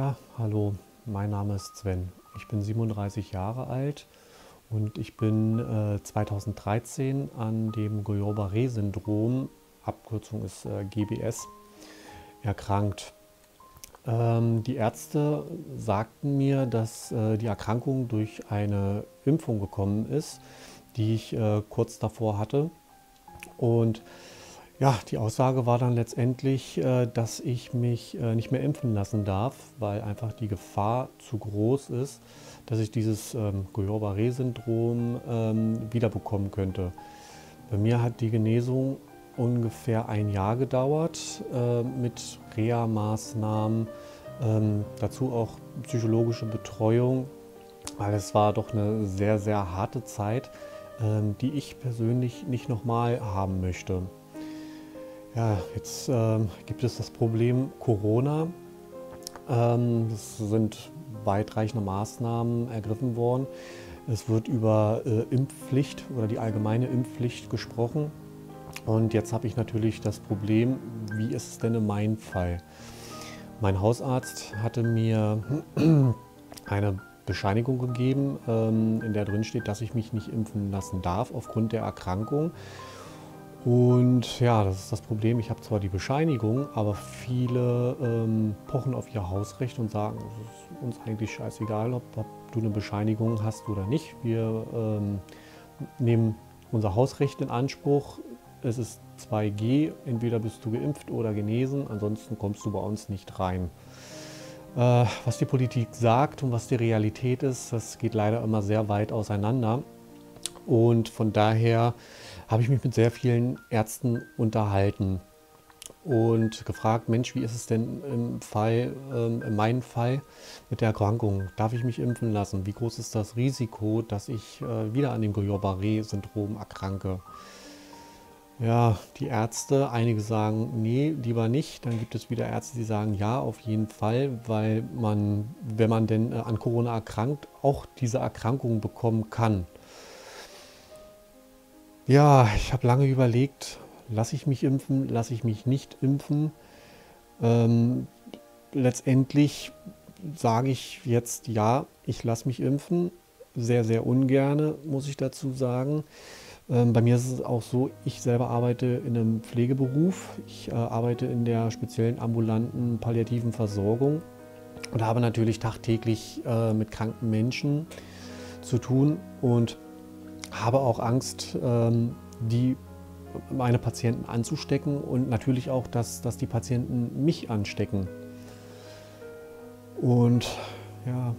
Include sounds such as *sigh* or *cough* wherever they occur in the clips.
Ja, hallo, mein Name ist Sven. Ich bin 37 Jahre alt und ich bin äh, 2013 an dem Guillain-Barré-Syndrom, Abkürzung ist äh, GBS, erkrankt. Ähm, die Ärzte sagten mir, dass äh, die Erkrankung durch eine Impfung gekommen ist, die ich äh, kurz davor hatte. Und ja, die Aussage war dann letztendlich, äh, dass ich mich äh, nicht mehr impfen lassen darf, weil einfach die Gefahr zu groß ist, dass ich dieses ähm, Guillain-Barré-Syndrom ähm, wiederbekommen könnte. Bei mir hat die Genesung ungefähr ein Jahr gedauert äh, mit Reha-Maßnahmen, ähm, dazu auch psychologische Betreuung, weil es war doch eine sehr, sehr harte Zeit, die ich persönlich nicht nochmal haben möchte. Ja, jetzt ähm, gibt es das Problem Corona. Ähm, es sind weitreichende Maßnahmen ergriffen worden. Es wird über äh, Impfpflicht oder die allgemeine Impfpflicht gesprochen. Und jetzt habe ich natürlich das Problem, wie ist es denn in meinem Fall? Mein Hausarzt hatte mir *clears throat* eine Bescheinigung gegeben, ähm, in der drin steht, dass ich mich nicht impfen lassen darf aufgrund der Erkrankung. Und ja, das ist das Problem. Ich habe zwar die Bescheinigung, aber viele ähm, pochen auf ihr Hausrecht und sagen, es ist uns eigentlich scheißegal, ob, ob du eine Bescheinigung hast oder nicht. Wir ähm, nehmen unser Hausrecht in Anspruch. Es ist 2G, entweder bist du geimpft oder genesen, ansonsten kommst du bei uns nicht rein. Äh, was die Politik sagt und was die Realität ist, das geht leider immer sehr weit auseinander. Und von daher habe ich mich mit sehr vielen Ärzten unterhalten und gefragt, Mensch, wie ist es denn im Fall, ähm, in meinem Fall mit der Erkrankung? Darf ich mich impfen lassen? Wie groß ist das Risiko, dass ich äh, wieder an dem Guillain-Barré-Syndrom erkranke? Ja, die Ärzte, einige sagen, nee, lieber nicht. Dann gibt es wieder Ärzte, die sagen, ja, auf jeden Fall, weil man, wenn man denn äh, an Corona erkrankt, auch diese Erkrankung bekommen kann. Ja, ich habe lange überlegt, lasse ich mich impfen, lasse ich mich nicht impfen. Ähm, letztendlich sage ich jetzt ja, ich lasse mich impfen. Sehr, sehr ungerne, muss ich dazu sagen. Ähm, bei mir ist es auch so, ich selber arbeite in einem Pflegeberuf. Ich äh, arbeite in der speziellen ambulanten palliativen Versorgung und habe natürlich tagtäglich äh, mit kranken Menschen zu tun und habe auch Angst, ähm, die meine Patienten anzustecken und natürlich auch, dass, dass die Patienten mich anstecken. Und ja,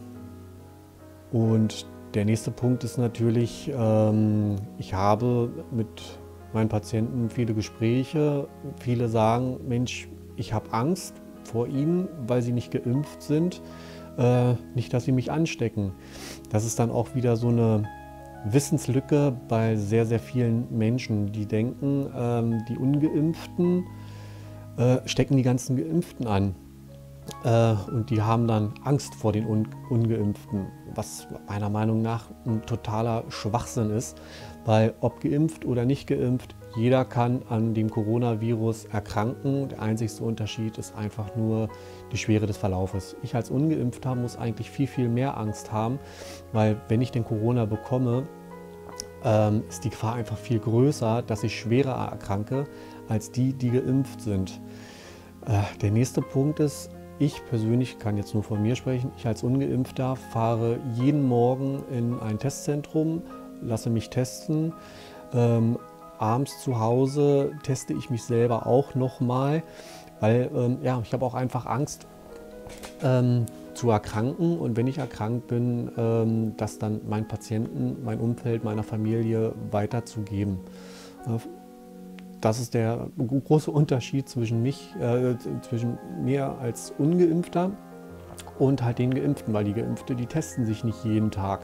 und der nächste Punkt ist natürlich, ähm, ich habe mit meinen Patienten viele Gespräche. Viele sagen, Mensch, ich habe Angst vor ihnen, weil sie nicht geimpft sind. Äh, nicht, dass sie mich anstecken. Das ist dann auch wieder so eine Wissenslücke bei sehr, sehr vielen Menschen, die denken, ähm, die Ungeimpften äh, stecken die ganzen Geimpften an. Äh, und die haben dann Angst vor den Un Ungeimpften, was meiner Meinung nach ein totaler Schwachsinn ist, weil ob geimpft oder nicht geimpft, jeder kann an dem Coronavirus erkranken. Der einzigste Unterschied ist einfach nur die Schwere des Verlaufes. Ich als Ungeimpfter muss eigentlich viel, viel mehr Angst haben, weil wenn ich den Corona bekomme, ähm, ist die Gefahr einfach viel größer, dass ich schwerer erkranke als die, die geimpft sind. Äh, der nächste Punkt ist, ich persönlich kann jetzt nur von mir sprechen, ich als ungeimpfter fahre jeden Morgen in ein Testzentrum, lasse mich testen. Ähm, abends zu Hause teste ich mich selber auch nochmal, weil ähm, ja, ich habe auch einfach Angst ähm, zu erkranken und wenn ich erkrankt bin, ähm, das dann meinen Patienten, mein Umfeld, meiner Familie weiterzugeben. Das ist der große Unterschied zwischen, mich, äh, zwischen mir als Ungeimpfter und halt den Geimpften, weil die Geimpfte, die testen sich nicht jeden Tag.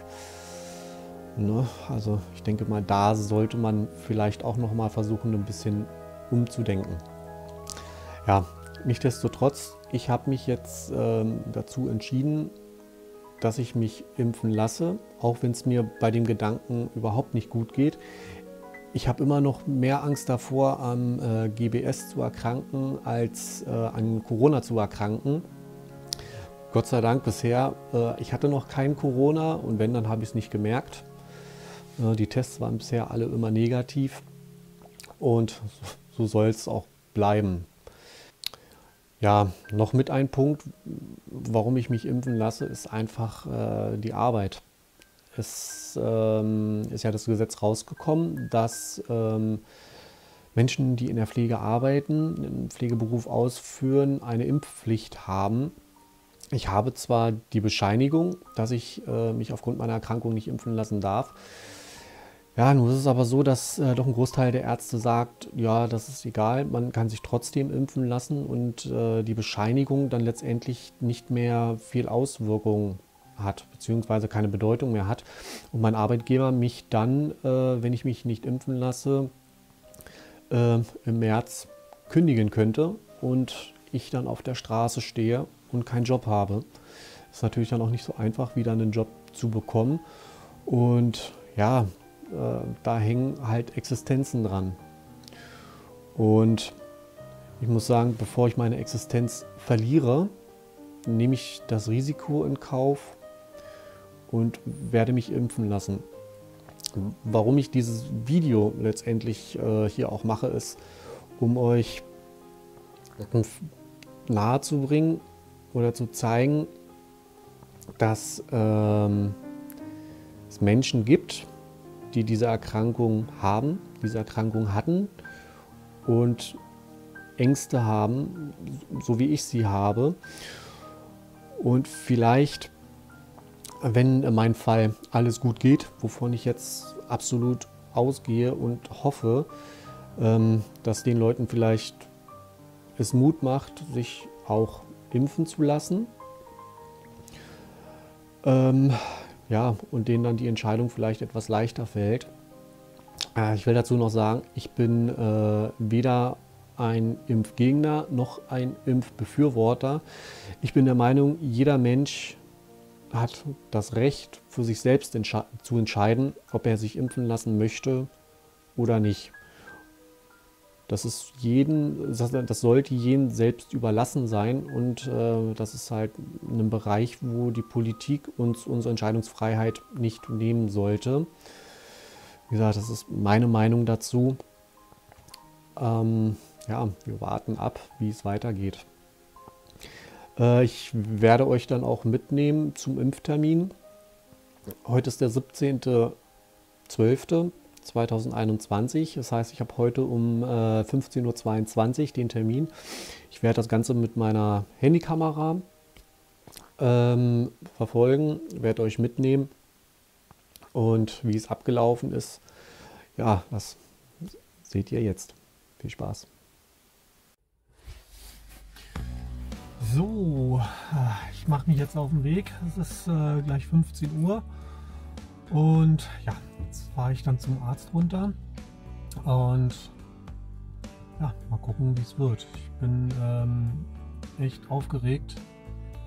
Ne? Also ich denke mal, da sollte man vielleicht auch noch mal versuchen, ein bisschen umzudenken. Ja, nichtsdestotrotz, ich habe mich jetzt ähm, dazu entschieden, dass ich mich impfen lasse, auch wenn es mir bei dem Gedanken überhaupt nicht gut geht. Ich habe immer noch mehr Angst davor, am äh, GBS zu erkranken, als äh, an Corona zu erkranken. Gott sei Dank bisher, äh, ich hatte noch kein Corona und wenn, dann habe ich es nicht gemerkt. Äh, die Tests waren bisher alle immer negativ und so soll es auch bleiben. Ja, noch mit ein Punkt, warum ich mich impfen lasse, ist einfach äh, die Arbeit. Es ähm, ist ja das Gesetz rausgekommen, dass ähm, Menschen, die in der Pflege arbeiten, einen Pflegeberuf ausführen, eine Impfpflicht haben. Ich habe zwar die Bescheinigung, dass ich äh, mich aufgrund meiner Erkrankung nicht impfen lassen darf. Ja, nun ist es aber so, dass äh, doch ein Großteil der Ärzte sagt, ja, das ist egal, man kann sich trotzdem impfen lassen und äh, die Bescheinigung dann letztendlich nicht mehr viel Auswirkung hat, beziehungsweise keine Bedeutung mehr hat. Und mein Arbeitgeber mich dann, äh, wenn ich mich nicht impfen lasse, äh, im März kündigen könnte und ich dann auf der Straße stehe und keinen Job habe. Ist natürlich dann auch nicht so einfach, wieder einen Job zu bekommen. Und ja, da hängen halt Existenzen dran. Und ich muss sagen, bevor ich meine Existenz verliere, nehme ich das Risiko in Kauf und werde mich impfen lassen. Warum ich dieses Video letztendlich äh, hier auch mache, ist, um euch nahe zu bringen oder zu zeigen, dass ähm, es Menschen gibt, die diese Erkrankung haben, diese Erkrankung hatten und Ängste haben, so wie ich sie habe. Und vielleicht wenn in meinem Fall alles gut geht, wovon ich jetzt absolut ausgehe und hoffe, ähm, dass den Leuten vielleicht es Mut macht, sich auch impfen zu lassen. Ähm, ja, und denen dann die Entscheidung vielleicht etwas leichter fällt. Äh, ich will dazu noch sagen, ich bin äh, weder ein Impfgegner noch ein Impfbefürworter. Ich bin der Meinung, jeder Mensch hat das Recht, für sich selbst entsche zu entscheiden, ob er sich impfen lassen möchte oder nicht. Das ist jeden, das sollte jedem selbst überlassen sein und äh, das ist halt ein Bereich, wo die Politik uns unsere Entscheidungsfreiheit nicht nehmen sollte. Wie gesagt, das ist meine Meinung dazu. Ähm, ja, wir warten ab, wie es weitergeht. Äh, ich werde euch dann auch mitnehmen zum Impftermin. Heute ist der 17.12.2021. Das heißt, ich habe heute um 15.22 Uhr den Termin. Ich werde das Ganze mit meiner Handykamera ähm, verfolgen, werde euch mitnehmen und wie es abgelaufen ist. Ja, das seht ihr jetzt. Viel Spaß. So, ich mache mich jetzt auf den Weg. Es ist äh, gleich 15 Uhr. Und ja, jetzt fahre ich dann zum Arzt runter. Und ja, mal gucken, wie es wird. Ich bin ähm, echt aufgeregt.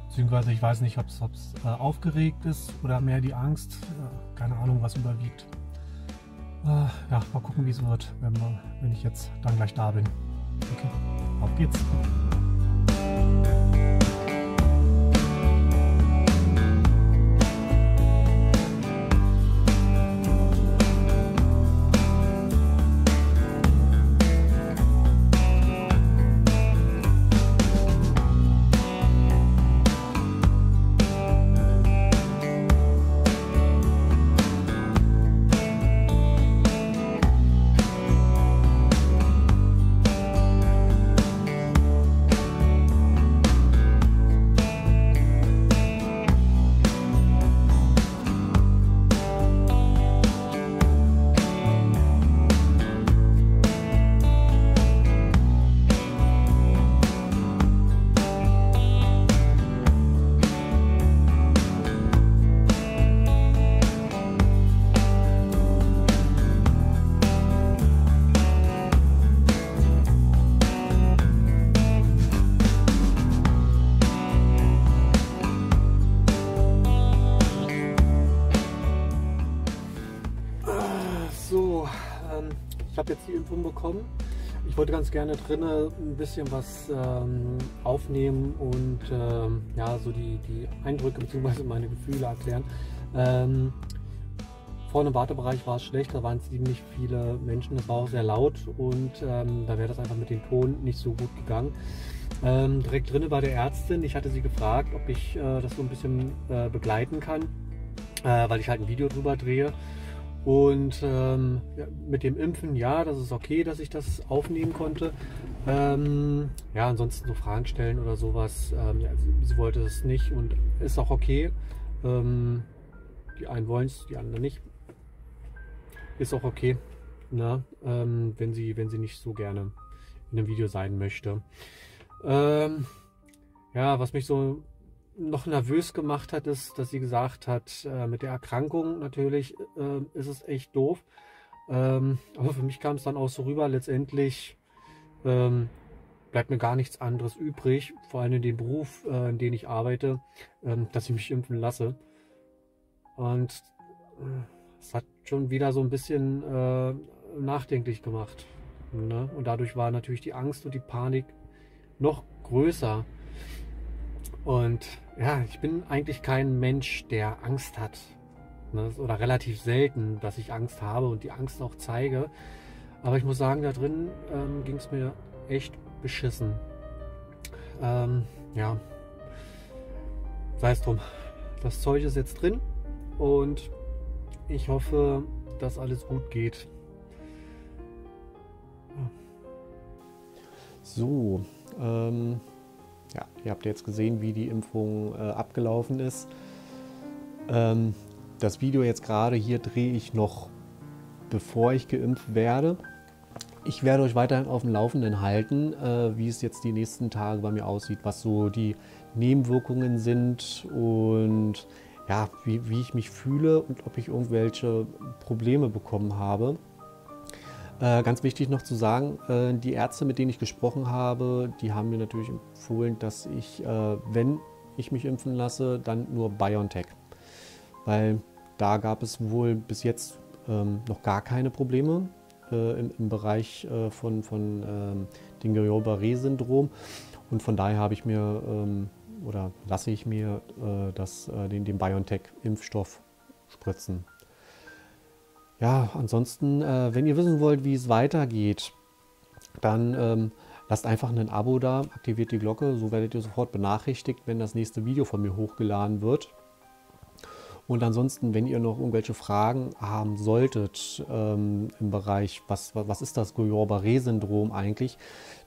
Beziehungsweise ich weiß nicht, ob es äh, aufgeregt ist oder mehr die Angst. Äh, keine Ahnung, was überwiegt. Äh, ja, mal gucken, wie es wird, wenn, wenn ich jetzt dann gleich da bin. Okay, auf geht's. Bekommen. ich wollte ganz gerne drinnen ein bisschen was ähm, aufnehmen und ähm, ja, so die, die Eindrücke bzw. meine Gefühle erklären. Ähm, Vorne im Wartebereich war es schlecht, da waren ziemlich viele Menschen, es war auch sehr laut und ähm, da wäre das einfach mit dem Ton nicht so gut gegangen. Ähm, direkt drinnen war der Ärztin, ich hatte sie gefragt, ob ich äh, das so ein bisschen äh, begleiten kann, äh, weil ich halt ein Video drüber drehe. Und ähm, mit dem Impfen, ja, das ist okay, dass ich das aufnehmen konnte. Ähm, ja, ansonsten so Fragen stellen oder sowas, ähm, ja, sie, sie, wollte es nicht und ist auch okay. Ähm, die einen wollen es, die anderen nicht. Ist auch okay, ne? Ähm, wenn, sie, wenn sie nicht so gerne in einem Video sein möchte. Ähm, ja, was mich so noch nervös gemacht hat, ist, dass sie gesagt hat, äh, mit der Erkrankung natürlich äh, ist es echt doof. Ähm, aber für mich kam es dann auch so rüber, letztendlich ähm, bleibt mir gar nichts anderes übrig, vor allem in dem Beruf, äh, in dem ich arbeite, ähm, dass ich mich impfen lasse. Und äh, es hat schon wieder so ein bisschen äh, nachdenklich gemacht. Ne? Und dadurch war natürlich die Angst und die Panik noch größer. Und ja, ich bin eigentlich kein Mensch, der Angst hat. Ne? Oder relativ selten, dass ich Angst habe und die Angst auch zeige. Aber ich muss sagen, da drin ähm, ging es mir echt beschissen. Ähm, ja, sei es drum. Das Zeug ist jetzt drin und ich hoffe, dass alles gut geht. So, ähm, ja, ihr habt jetzt gesehen, wie die Impfung äh, abgelaufen ist. Ähm, das Video jetzt gerade hier drehe ich noch, bevor ich geimpft werde. Ich werde euch weiterhin auf dem Laufenden halten, äh, wie es jetzt die nächsten Tage bei mir aussieht, was so die Nebenwirkungen sind und ja, wie, wie ich mich fühle und ob ich irgendwelche Probleme bekommen habe. Äh, ganz wichtig noch zu sagen, äh, die Ärzte, mit denen ich gesprochen habe, die haben mir natürlich empfohlen, dass ich, äh, wenn ich mich impfen lasse, dann nur BioNTech. Weil da gab es wohl bis jetzt ähm, noch gar keine Probleme äh, im, im, Bereich äh, von, von ähm, dem Guillain-Barré-Syndrom. Und von daher habe ich mir ähm, oder lasse ich mir das, den, den BioNTech-Impfstoff spritzen. Ja, ansonsten, äh, wenn ihr wissen wollt, wie es weitergeht, dann ähm, lasst einfach ein Abo da, aktiviert die Glocke, so werdet ihr sofort benachrichtigt, wenn das nächste Video von mir hochgeladen wird. Und ansonsten, wenn ihr noch irgendwelche Fragen haben solltet ähm, im Bereich, was, was ist das Guillain-Barré-Syndrom eigentlich,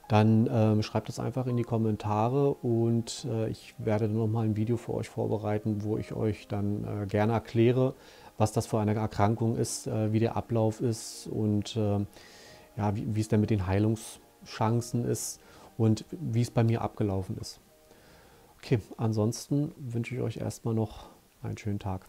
dann ähm, schreibt es einfach in die Kommentare und äh, ich werde dann nochmal ein Video für euch vorbereiten, wo ich euch dann äh, gerne erkläre, was das für eine Erkrankung ist, äh, wie der Ablauf ist und äh, ja, wie, wie es denn mit den Heilungschancen ist und wie es bei mir abgelaufen ist. Okay, ansonsten wünsche ich euch erstmal noch einen schönen Tag.